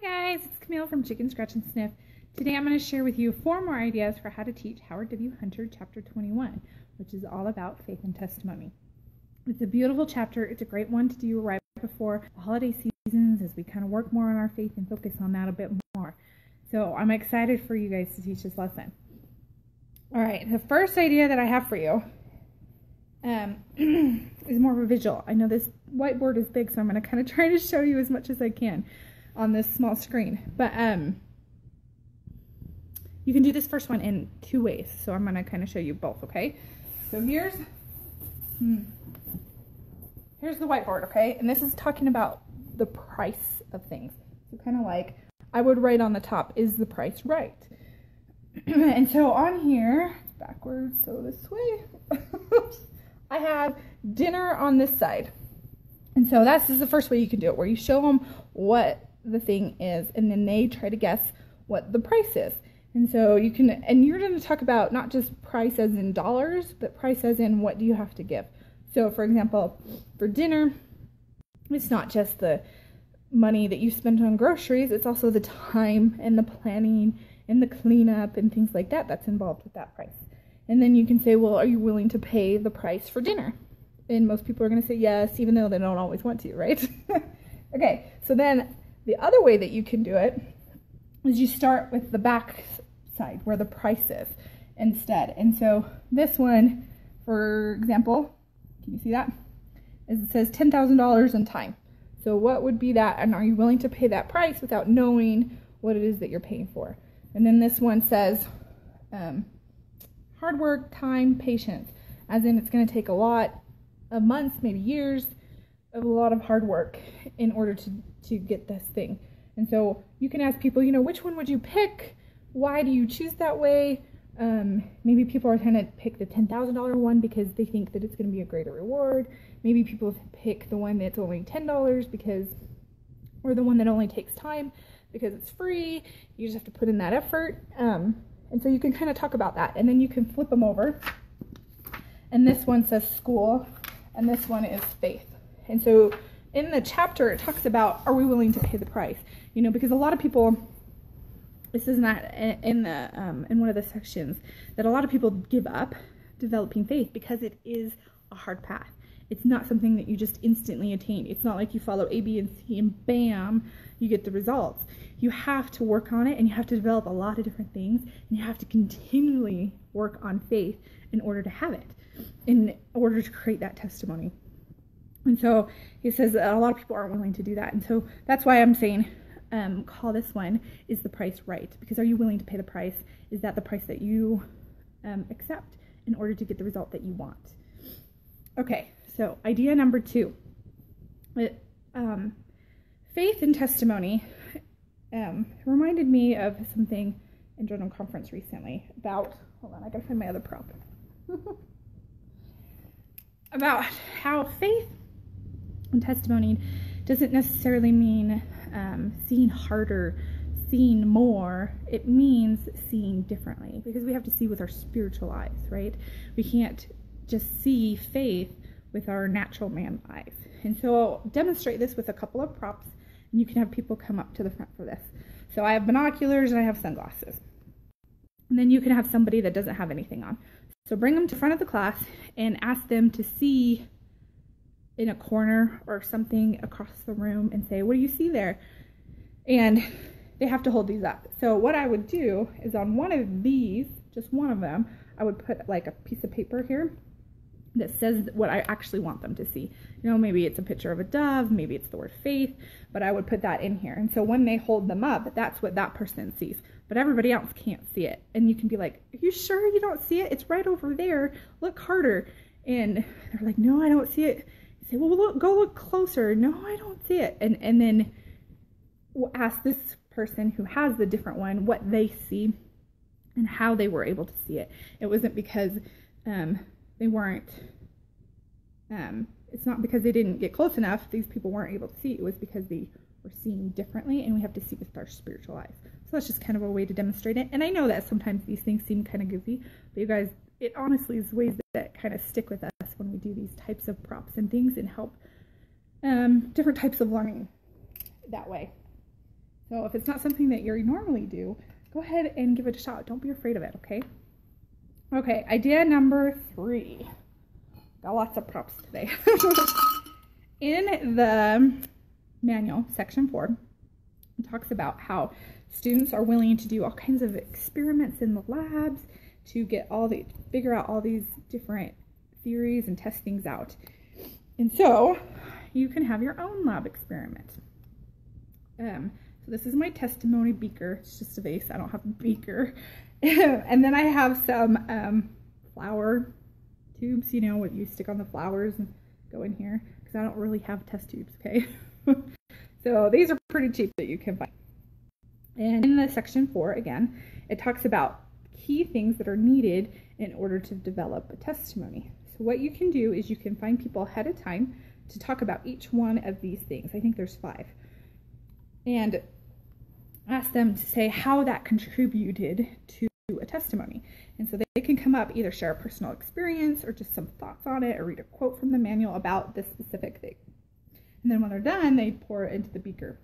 Hi guys, it's Camille from Chicken Scratch and Sniff. Today I'm going to share with you four more ideas for how to teach Howard W. Hunter chapter 21, which is all about faith and testimony. It's a beautiful chapter. It's a great one to do right before the holiday seasons as we kind of work more on our faith and focus on that a bit more. So I'm excited for you guys to teach this lesson. All right, the first idea that I have for you um, is more of a visual. I know this whiteboard is big, so I'm going to kind of try to show you as much as I can on this small screen. But um, you can do this first one in two ways. So I'm to kind of show you both, okay? So here's, hmm, here's the whiteboard, okay? And this is talking about the price of things. So kind of like, I would write on the top, is the price right? and so on here, backwards, so this way, I have dinner on this side. And so that's is the first way you can do it, where you show them what the thing is and then they try to guess what the price is. And so you can, and you're going to talk about not just price as in dollars, but price as in what do you have to give. So, for example, for dinner, it's not just the money that you spend on groceries, it's also the time and the planning and the cleanup and things like that that's involved with that price. And then you can say, well, are you willing to pay the price for dinner? And most people are going to say yes, even though they don't always want to, right? okay, so then the other way that you can do it is you start with the back side where the price is instead. And so this one, for example, can you see that? It says $10,000 in time. So what would be that? And are you willing to pay that price without knowing what it is that you're paying for? And then this one says um, hard work, time, patience. As in it's going to take a lot of months, maybe years, of a lot of hard work in order to, to get this thing. And so you can ask people, you know, which one would you pick? Why do you choose that way? Um, maybe people are trying to pick the $10,000 one because they think that it's going to be a greater reward. Maybe people pick the one that's only $10 because, or the one that only takes time because it's free. You just have to put in that effort. Um, and so you can kind of talk about that. And then you can flip them over. And this one says school, and this one is faith. And so in the chapter, it talks about are we willing to pay the price? You know, because a lot of people, this is not in the um, in one of the sections that a lot of people give up developing faith because it is a hard path. It's not something that you just instantly attain. It's not like you follow A, B, and C and bam, you get the results. You have to work on it and you have to develop a lot of different things and you have to continually work on faith in order to have it, in order to create that testimony. And so he says a lot of people aren't willing to do that. And so that's why I'm saying um, call this one is the price right? Because are you willing to pay the price? Is that the price that you um, accept in order to get the result that you want? Okay, so idea number two. It, um, faith and testimony um, reminded me of something in general conference recently about, hold on, I gotta find my other prop. about how faith and testimony doesn't necessarily mean um, seeing harder, seeing more. It means seeing differently because we have to see with our spiritual eyes, right? We can't just see faith with our natural man eyes. And so I'll demonstrate this with a couple of props, and you can have people come up to the front for this. So I have binoculars and I have sunglasses. And then you can have somebody that doesn't have anything on. So bring them to front of the class and ask them to see in a corner or something across the room and say, what do you see there? And they have to hold these up. So what I would do is on one of these, just one of them, I would put like a piece of paper here that says what I actually want them to see. You know, maybe it's a picture of a dove, maybe it's the word faith, but I would put that in here. And so when they hold them up, that's what that person sees. But everybody else can't see it. And you can be like, Are you sure you don't see it? It's right over there. Look harder. And they're like, No, I don't see it say, well, look, go look closer. No, I don't see it. And, and then ask this person who has the different one what they see and how they were able to see it. It wasn't because um, they weren't, um, it's not because they didn't get close enough, these people weren't able to see. It was because they were seeing differently, and we have to see with our spiritual eyes. So that's just kind of a way to demonstrate it. And I know that sometimes these things seem kind of goofy, but you guys, it honestly is ways that kind of stick with us when we do these types of props and things and help um, different types of learning that way. So if it's not something that you normally do, go ahead and give it a shot. Don't be afraid of it, okay? Okay, idea number three. Got lots of props today. In the manual, section four, it talks about how students are willing to do all kinds of experiments in the labs to get all the figure out all these different theories and test things out. And so you can have your own lab experiment. Um, so this is my testimony beaker. It's just a vase. I don't have a beaker. and then I have some um, flower tubes, you know, what you stick on the flowers and go in here because I don't really have test tubes, okay? so these are pretty cheap that you can find. And in the section four, again, it talks about key things that are needed in order to develop a testimony. So what you can do is you can find people ahead of time to talk about each one of these things. I think there's five. And ask them to say how that contributed to a testimony. And so they can come up, either share a personal experience or just some thoughts on it or read a quote from the manual about this specific thing. And then when they're done, they pour it into the beaker.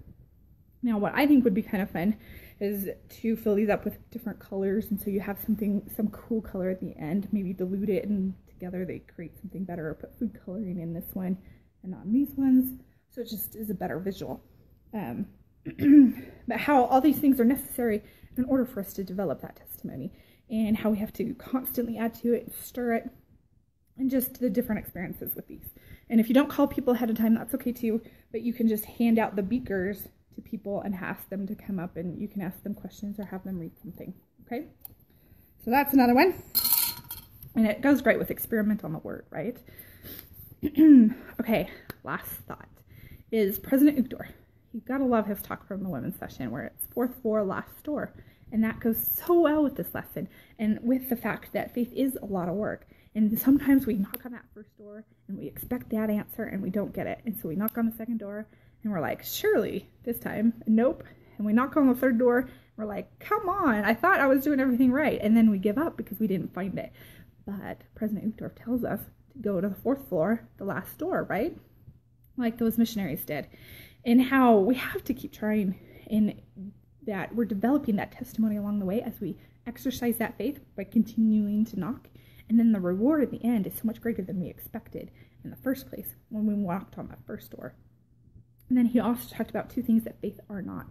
Now, what I think would be kind of fun is to fill these up with different colors. And so you have something, some cool color at the end, maybe dilute it and together they create something better or put food coloring in this one and not these ones. So it just is a better visual. Um, but how all these things are necessary in order for us to develop that testimony and how we have to constantly add to it, stir it, and just the different experiences with these. And if you don't call people ahead of time, that's okay too, but you can just hand out the beakers to people and ask them to come up and you can ask them questions or have them read something, okay? So that's another one. And it goes great with experiment on the word, right? okay, last thought is President Uchtdorf. You've got to love his talk from the women's session where it's fourth floor, last door. And that goes so well with this lesson and with the fact that faith is a lot of work. And sometimes we knock on that first door and we expect that answer and we don't get it. And so we knock on the second door and we're like, surely this time, nope. And we knock on the third door and we're like, come on, I thought I was doing everything right. And then we give up because we didn't find it. But President Uchtdorf tells us to go to the fourth floor, the last door, right? Like those missionaries did and how we have to keep trying in that we're developing that testimony along the way as we exercise that faith by continuing to knock. And then the reward at the end is so much greater than we expected in the first place when we walked on that first door. And then he also talked about two things that faith are not.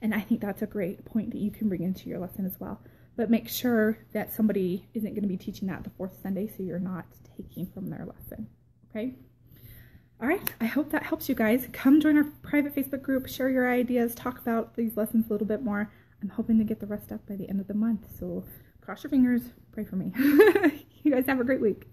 And I think that's a great point that you can bring into your lesson as well. But make sure that somebody isn't going to be teaching that the fourth Sunday so you're not taking from their lesson. Okay? All right, I hope that helps you guys. Come join our private Facebook group, share your ideas, talk about these lessons a little bit more. I'm hoping to get the rest up by the end of the month, so cross your fingers, pray for me. you guys have a great week.